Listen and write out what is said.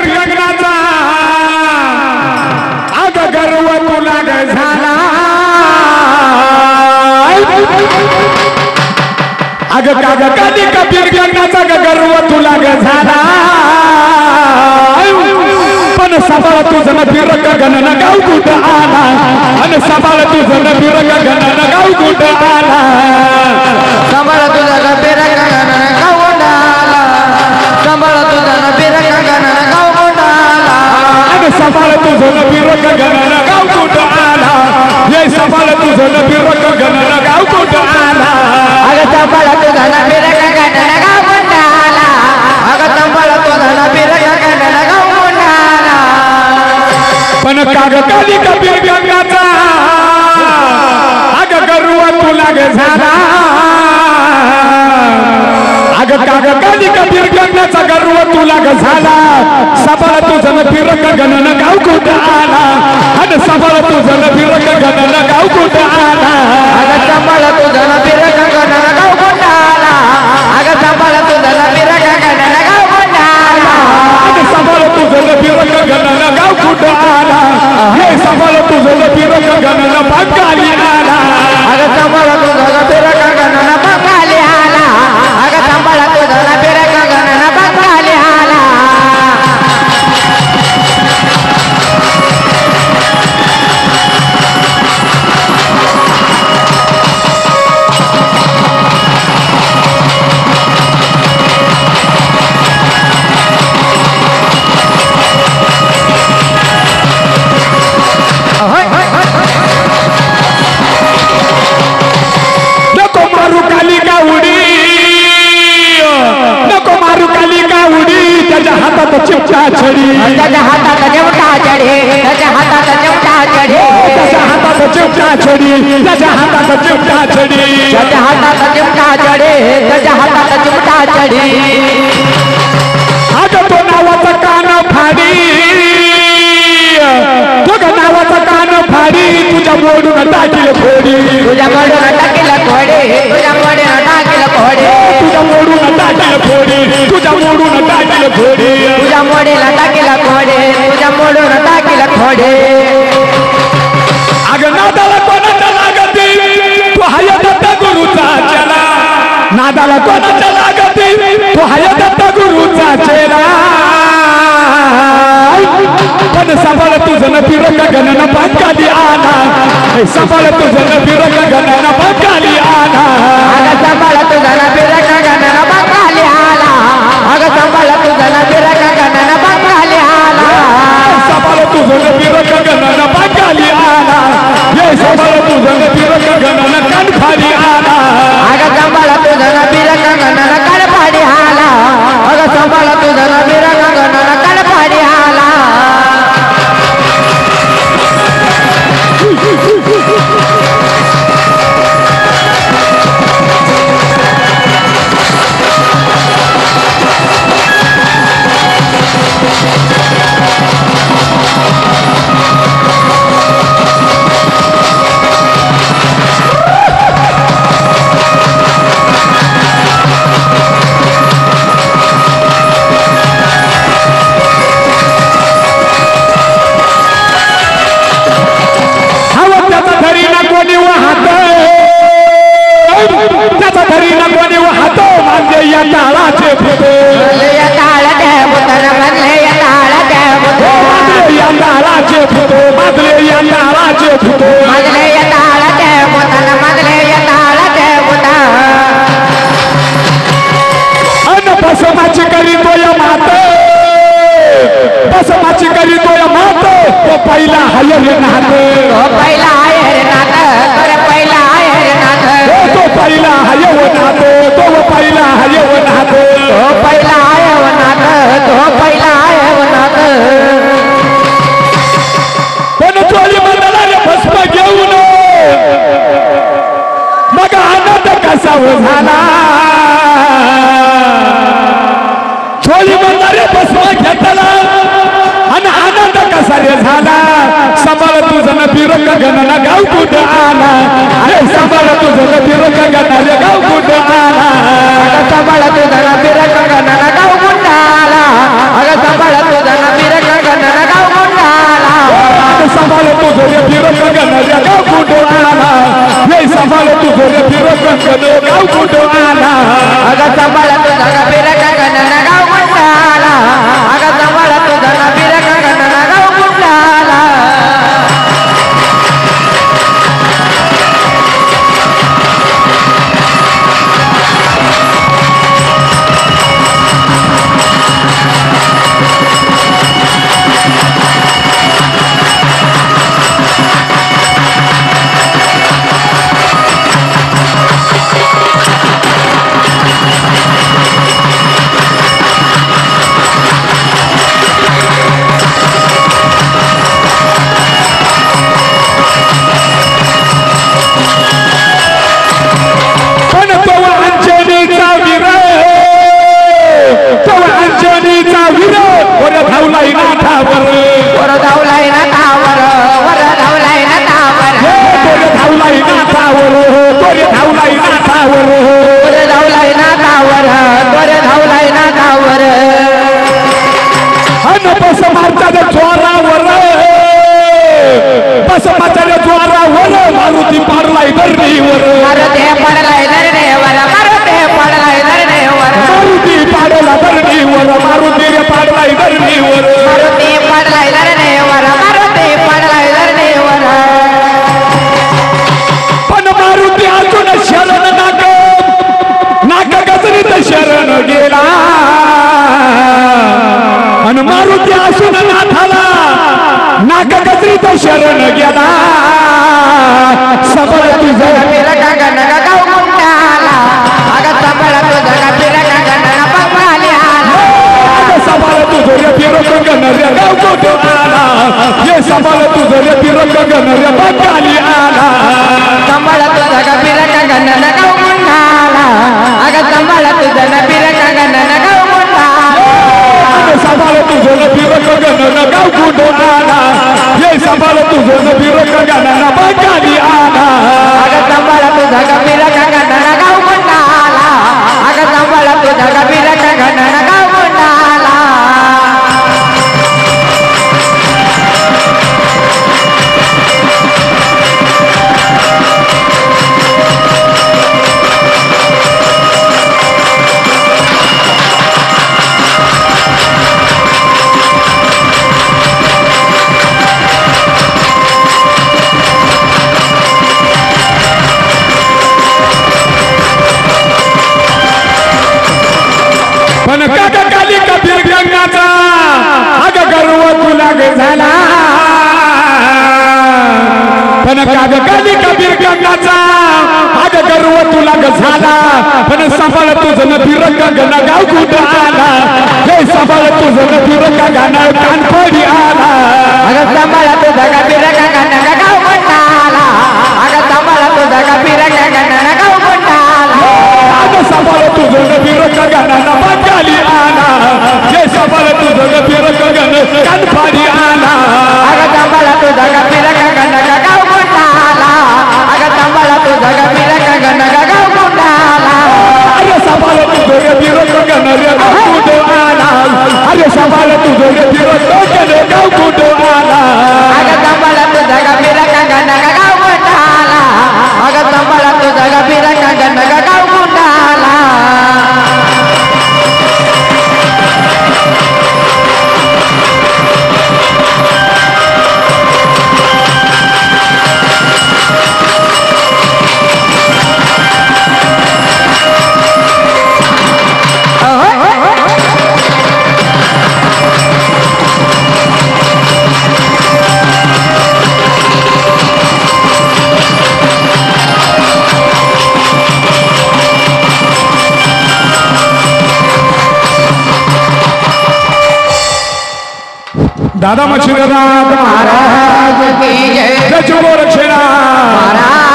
कर लग्नाचा. अग गर्व तुला ग झाला. अग काग कधी कबीर लग्नाचा ग गर्व तुला ग झाला. पण सबाळ तुझं न गगन गणन गाव कुठ आला? आणि सबाळ तुझं न गगन गणन गाव कुठ आला? सफल तुझं नबी रक गणन. गाव कुठं आला? ये सफल तुझं नबी रक गणन. गाव कुठं आला? अगं सफल तुझं नबी रक गणन. गाव कुठं आला? अगं सफल तुझं नबी रक गणन. गाव कुठं आला? पण कागद काली कबीर तुला ग झाला सबळ तुझं न फिरक गणन गाव कुठ आला आणि सबळ तुझं न फिरक गणन गाव कुठ आला चिमटा छडी त्याच्या हातात चिमटा छडी। त्याच्या हातात चिमटा चढे त्याच्या हातात चिमटा चढे अग तो नावाचा कान फाडी। तो ग नावाचा कान फाडी तुझ्या मोडून टाकील फोडी। तुझ्या मोडून टाकील कोडे तुझ्या मोडून टाकील कोडे तुझ्या मोडून टाकील फोडी तुझ्या मोडून टाकील फोडी। तुझ्या मोडीला टाकील कोडे तुझ्या मोडून टाकील खोडे अग नादाला कोणाचा लागती? तू हाय दत्त गुरुचा चला. नादाला कोणाचा लागती? तू हाय दत्त गुरुचा चेला. पण सफळ तुझं न फिरक गणन पंकाली आला सफल तुझं न फिरक गणन पंकाली आला त्याचा धरी ना कोणी वाहत माझे या ताळ त्या बुतन म्हणले या ताळ त्या बुतन माजले या या ताळाचे फुटे मजले या ताळ त्या बुतन मजले या ताळ त्या बुतन अन बसमाची करी तो या मात. बसमाची करी तो या मात. तो पहिला हयर नात. पहिला हयव नात तो पहिला हयव नात तो पहिला आहे व तो पहिला पण मंडळाने भस्म घेऊन मग आनंद कसा झाला चोरी मंडळाने भस्म घेतला आणि आनंद कसा रे झाला? सांभाळ तुझं न फिरक गणना गाव कुठं आला? Yes, I'm gonna do it. आका तो शरण गया सबल की जय जगाचा आज गर्व तुला ग झाला पण सफल तुझ न फिरक गण गाव कुठ आला हे सफल तुझ न फिरक गाणं कानफोडी आला दादा मछुरनाथ महाराज की जय। जय रक्षणा। महाराज।